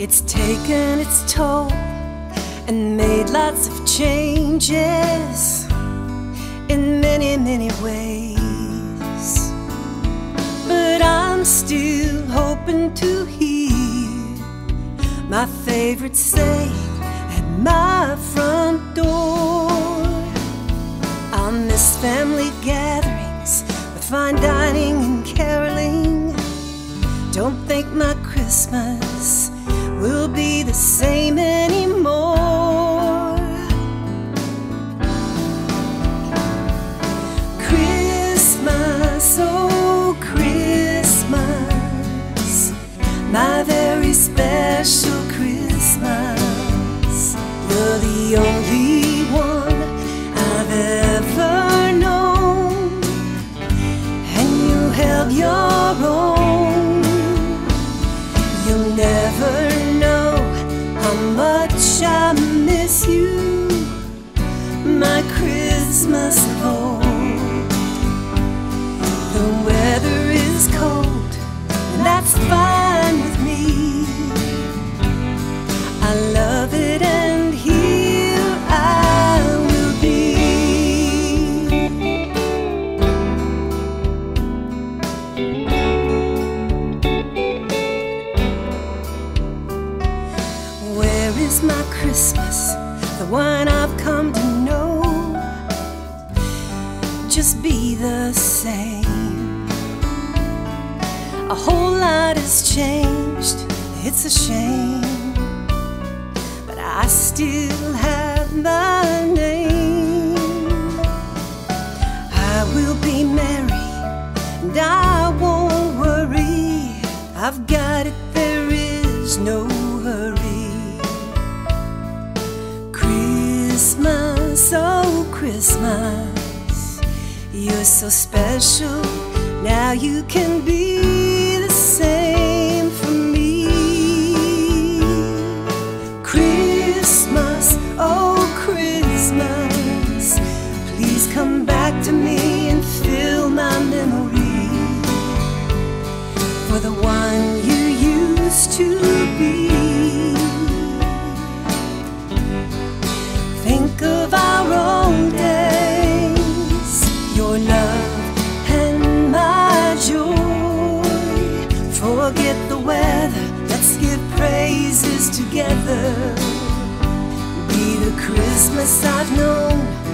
It's taken its toll and made lots of changes in many, many ways. But I'm still hoping to hear my favorite say at my front door. I miss family gatherings with fine dining and caroling. Don't think my Christmas the same anymore. Christmas, oh Christmas, my very special Christmas. You're the only one I've ever known, and you held your own. You'll never Christmas of old. The weather is cold, and that's fine with me. I love it, and here I will be. Where is my Christmas? The one I've come to know. Just be the same. A whole lot has changed, it's a shame. But I still have my name. I will be merry and I won't worry. I've got it, there is no hurry. Christmas, oh Christmas, you're so special. Now you can be the same for me. Christmas, oh Christmas, please come back to me Forget the let's give praises together. Be the Christmas I've known